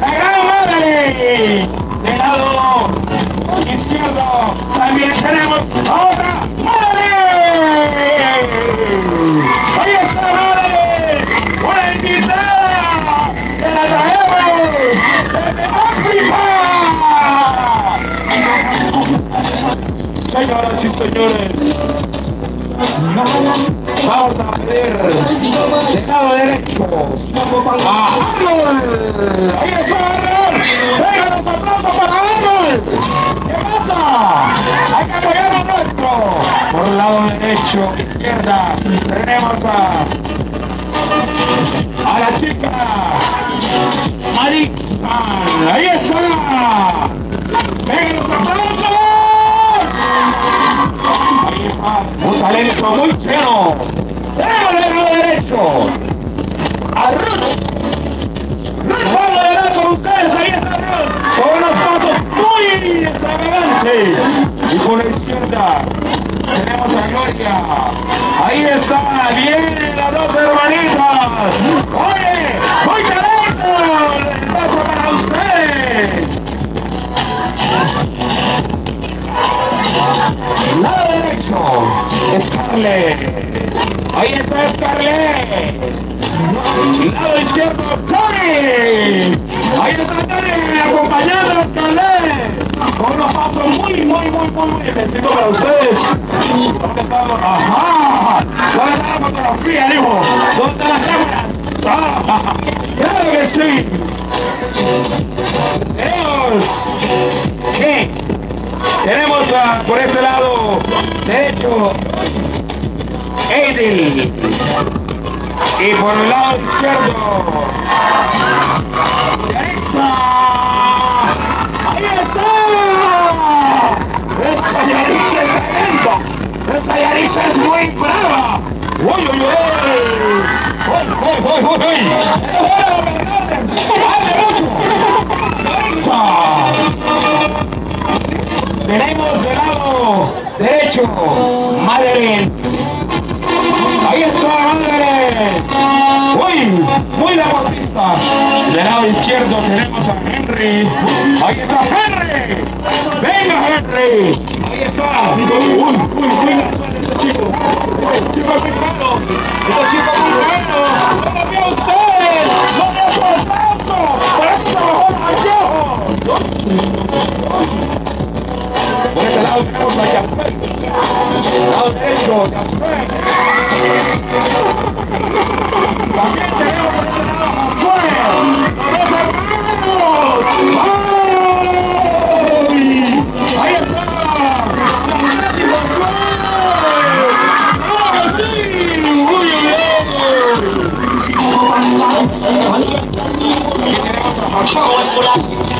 La gran madre. Del lado izquierdo también tenemos otra madre. Ahí está madre. Una invitada. Que la traemos desde África. Señoras y señores, vamos a pedir del lado derecho a Ahí está. Venga los aplausos para Arnold. ¿Qué pasa? Hay que apoyar a nuestro. Por el lado derecho, izquierda, tenemos a, a la chica Marisa. Ahí está. Venga los aplausos. Ahí está, un talento muy lleno. Y por la izquierda tenemos a Gloria. Ahí está. Vienen las dos hermanitas. Oye, muy talento. El paso para ustedes. Lado derecho, Scarlett. Ahí está Scarlett. Lado izquierdo, Tony. Ahí está Tony acompañando a Scarlett. Con unos pasos muy, muy, específicos para ustedes. ¿Dónde está? Ajá. ¿Dónde la fotografía, hijo? ¿Dónde están las cámaras? Claro que sí. Tenemos. ¿Qué? Tenemos a, por este lado derecho Eidil y por el lado izquierdo Muy brava. Uy, uy, uy. Uy, uy, uy, uy, mucho. Tenemos del lado derecho, Madeleine. Ahí está Madeleine. Uy, muy deportista. Del lado izquierdo tenemos a Henry. Ahí está Henry. Venga Henry. Ahí está. Uy, uy, Por este lado a Yafé. Lado derecho. También por este lado a Josué. ¡Los hermanos! ¡Ay! ¡Ahí está! ¡Yafé y Josué! ¡Ah, sí! ¡Uy, uy, uy! Aquí tenemos a.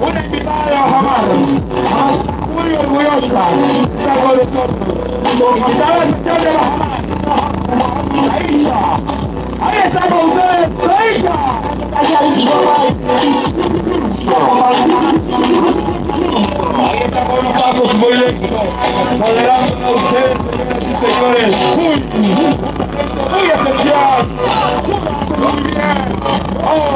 una invitada de Bajamar, muy orgullosa, está con nosotros. Invitada especial de Bajamar, Aisha. Ahí está con ustedes, Aisha. Ahí está unos pasos muy lentos, moderando a ustedes, señoras y señores. Muy, muy especial. Oh,